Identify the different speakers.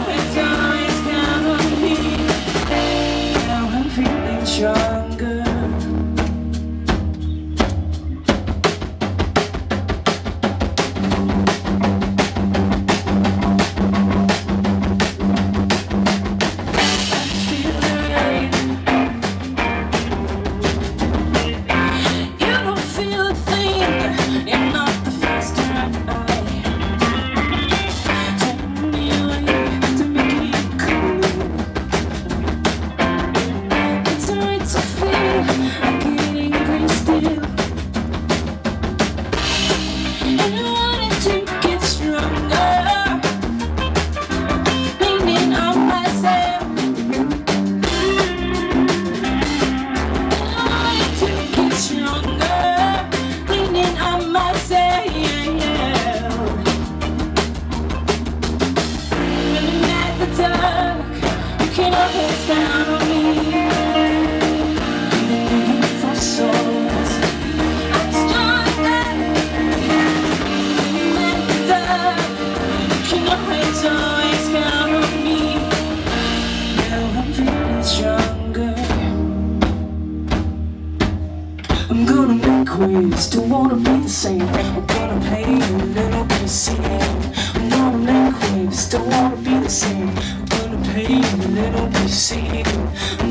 Speaker 1: up and. Thinking of souls I'm stronger Better King of always on me. Now I'm feeling stronger I'm gonna make waves Don't wanna be the same. I'm gonna play a little bit of I'm gonna make waves Don't wanna be the same pain, little
Speaker 2: receding.